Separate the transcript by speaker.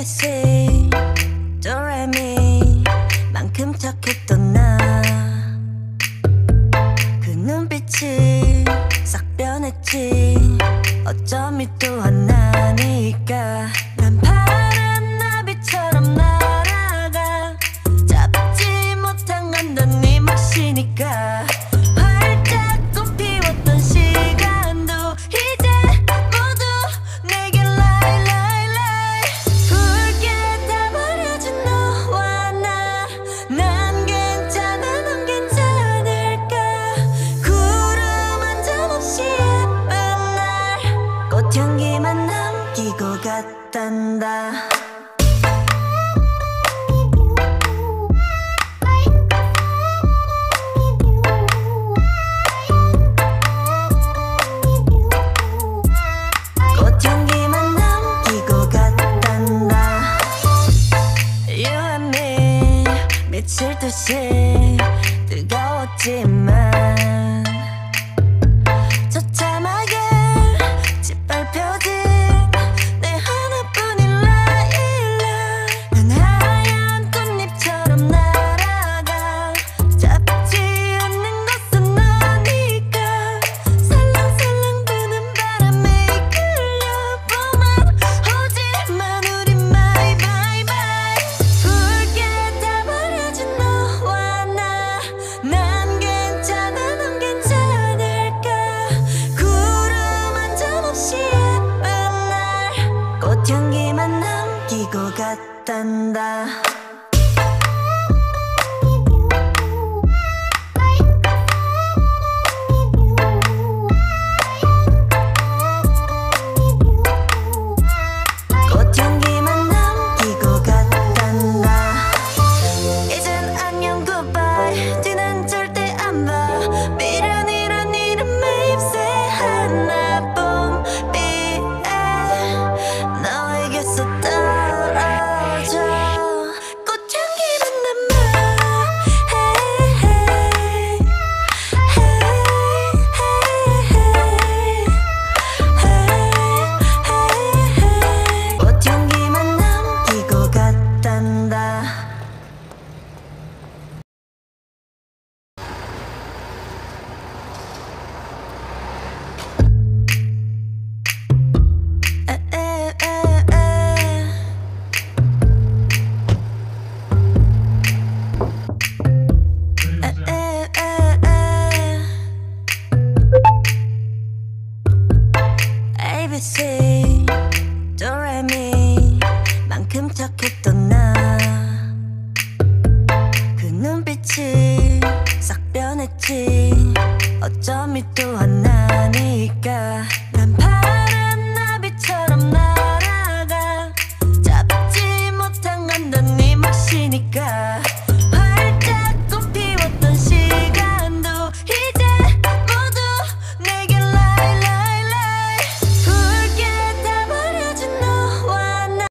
Speaker 1: ABC 도레미 만큼 착했던 나그 눈빛이 싹 변했지. 어쩜 이또한 이고 같단다. 꽃향기만 남기고 갔단다. You 며칠 듯이 뜨거웠지만 향기만 남기고 갔단다. 레시 도레미 만큼 착했던 나그 눈빛이 싹 변했지. 어쩜 이 또한 나니까. 난